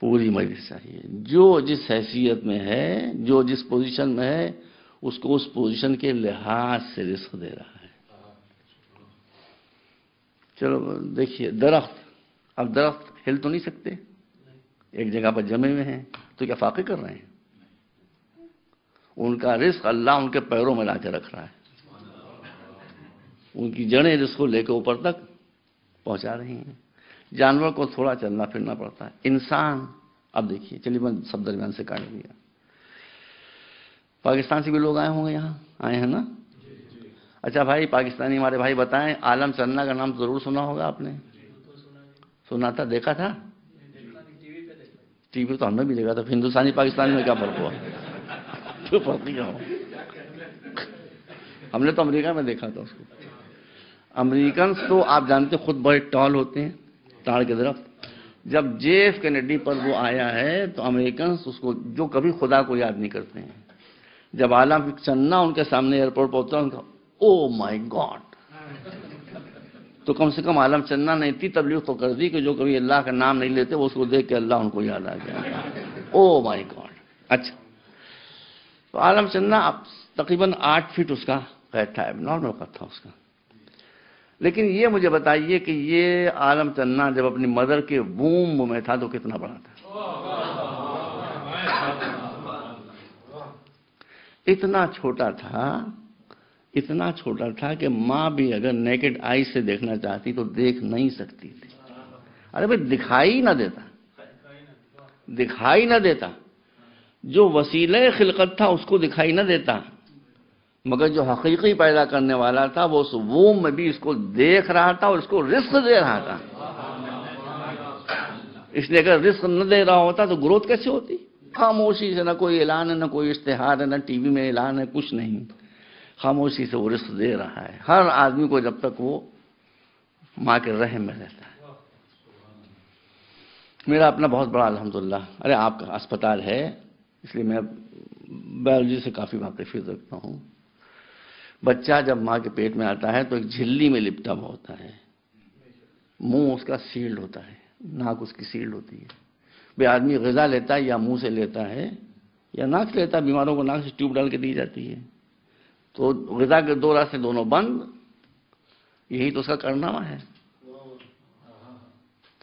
पूरी मजलिस चाहिए। जो जिस हैसियत में है, जो जिस पोजीशन में है, उसको उस पोजीशन के लिहाज से रिस्क दे रहा है। चलो, देखिए, दरख्त। अब दरख्त हिल तो नहीं सकते। एक जगह पर जमे हुए हैं तो क्या फाके कर रहे हैं? उनका रिस्क अल्लाह उनके पैरों में लाके रख रहा है। उनकी जड़ें रिस्क को लेकर ऊपर तक पहुँचा रही हैं। जानवर को थोड़ा चलना फिरना पड़ता है। इंसान, अब देखिए, चलिए मैं सब दरमियान से काट दिया पाकिस्तान से भी लोग आए होंगे यहाँ? आए हैं ना? अच्छा भाई, पाकिस्तानी हमारे भाई बताएँ, आलम चन्ना का नाम ज़रूर सुना होगा आपने? सुना था, देखा था? टीवी तो हमने भी देखा था, हिंदुस्तानी पाकिस्तानी में क्या फ़र्क हुआ? तो फ़र्क नहीं हुआ हमने तो अमेरिका में देखा था उसको। अमेरिकन तो आप जानते खुद बड़े टॉल होते हैं। ताड़ के तरफ़। जब जेफ कैनेडी पर वो आया है तो अमेरिकन उसको, जो कभी खुदा को याद नहीं करते हैं। जब आलम चन्ना उनके सामने एयरपोर्ट पहुँचा, उनका ओ माय गॉड तो कम से कम आलम चन्ना ने इतनी तबलीग तो कर दी कि जो कभी अल्लाह का नाम नहीं लेते, वो उसको देख के अल्लाह उनको याद आ गया। ओ माई गॉड अच्छा। तो आलम चन्ना अब तकरीबन आठ फीट उसका कैद था नॉर्मल कद था उसका। लेकिन ये मुझे बताइए कि ये आलम चन्ना जब अपनी मदर के बूम में था तो कितना बड़ा था? इतना छोटा था, इतना छोटा था कि माँ भी अगर नेकेड आई से देखना चाहती तो देख नहीं सकती थी। अरे भाई, दिखाई ना देता। दिखाई ना देता। जो वसीले खिलकत था उसको दिखाई ना देता। मगर जो हकीकी पैदा करने वाला था, वो उस वूम में भी इसको देख रहा था और इसको रिस्क दे रहा था। इसलिए अगर रिस्क न दे रहा होता तो ग्रोथ कैसे होती? खामोशी से ना कोई ऐलान है ना कोई इश्तेहार है ना टीवी में ऐलान है कुछ नहीं। खामोशी से वो रिस्क दे रहा है। हर आदमी को जब तक वो माँ के रहम में रहता है। मेरा अपना बहुत बड़ा अल्हम्दुलिल्लाह अरे, आपका अस्पताल है, इसलिए मैं बायोलॉजी से काफ़ी वाकिफियत रखता हूँ। बच्चा जब माँ के पेट में आता है तो एक झिल्ली में लिपटा हुआ होता है। मुँह उसका सील्ड होता है, नाक उसकी सील्ड होती है। भाई आदमी गज़ा लेता है या मुँह से लेता है, या नाक से लेता है, बीमारों को नाक से ट्यूब डाल के दी जाती है। तो गज़ा के दो रास्ते दोनों बंद, यही तो उसका करनामा है।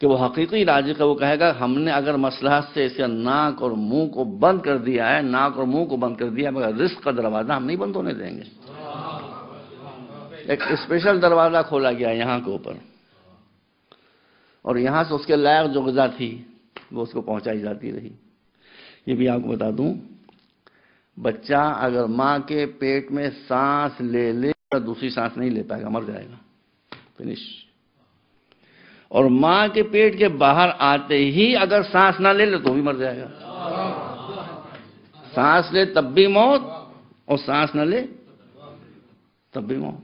कि वो हकीकी राज का वो कहेगा, हमने अगर मसलहत से इसे नाक और मुँह को बंद कर दिया है, नाक और मुँह को बंद कर दिया मगर रिस्क का दरवाज़ा हम नहीं बंद होने देंगे। एक स्पेशल दरवाज़ा खोला गया यहाँ के ऊपर। और यहाँ से उसके लायक जो गजा थी, वो उसको पहुंचाई जाती रही। ये भी आपको बता दूँ, बच्चा अगर माँ के पेट में सांस ले ले तो दूसरी सांस नहीं ले पाएगा, मर जाएगा। फिनिश और माँ के पेट के बाहर आते ही अगर सांस ना ले ले तो भी मर जाएगा। सांस ले तब भी मौत, और सांस ना ले, तब भी मौत।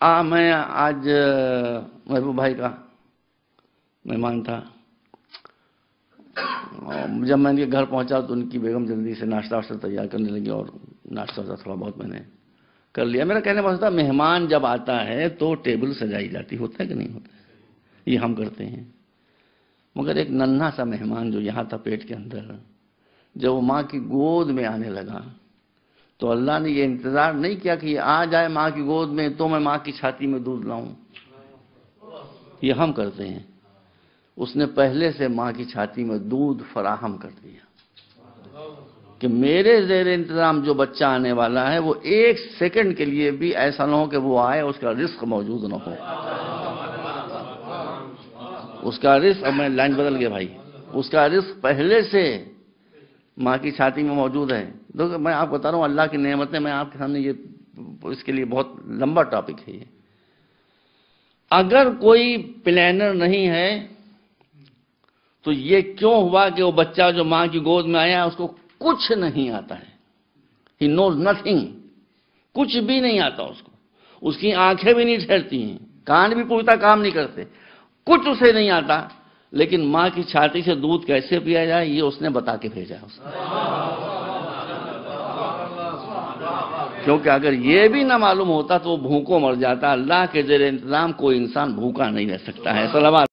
आ, मैं आज महबूब भाई का मेहमान था। जब मैं इनके घर पहुँचा तो उनकी बेगम जल्दी से नाश्ता वाश्ता तैयार करने लगी और नाश्ता वाश्ता थोड़ा बहुत मैंने कर लिया। मेरा कहने का था, मेहमान जब आता है तो टेबल सजाई जाती होता है कि नहीं होता ये हम करते हैं। मगर एक नन्हा सा मेहमान जो यहाँ था पेट के अंदर, जब वो माँ की गोद में आने लगा तो अल्लाह ने ये इंतज़ार नहीं किया कि आ जाए माँ की गोद में तो मैं माँ की छाती में दूध लाऊं। ये हम करते हैं। उसने पहले से माँ की छाती में दूध फराहम कर दिया। कि मेरे जेर इंतज़ाम जो बच्चा आने वाला है, वो एक सेकंड के लिए भी ऐसा ना हो कि वो आए उसका रिस्क मौजूद ना हो। उसका रिस्क, अब मैं लाइन बदल गया भाई। उसका रिस्क पहले से माँ की छाती में मौजूद है। तो मैं आपको बता रहा हूँ, अल्लाह की नेमतें, मैं आपके सामने ये, इसके लिए बहुत लंबा टॉपिक है ये। अगर कोई प्लानर नहीं है तो ये क्यों हुआ कि वो बच्चा जो माँ की गोद में आया, उसको कुछ नहीं आता है? ही नोज़ नथिंग कुछ भी नहीं आता उसको। उसकी आँखें भी नहीं ठहरती हैं, कान भी पूछता काम नहीं करते। कुछ उसे नहीं आता, लेकिन माँ की छाती से दूध कैसे पिया जाए, ये उसने बता के भेजा उसने क्योंकि अगर ये भी ना मालूम होता तो वो भूखों मर जाता। अल्लाह के जेर इंतज़ाम कोई इंसान भूखा नहीं रह सकता है। सलाम